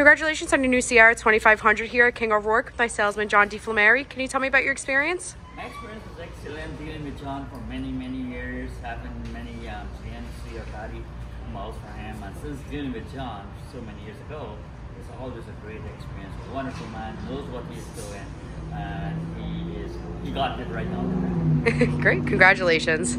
Congratulations on your new Sierra twenty five hundred here at King O'Rourke with my salesman John DeFlamari. Can you tell me about your experience? My experience was excellent dealing with John for many, many years, having many um, GMC or body models for him. And since dealing with John so many years ago, it's always a great experience. A wonderful man, knows what he's doing, and he is he got it right now. Great, congratulations.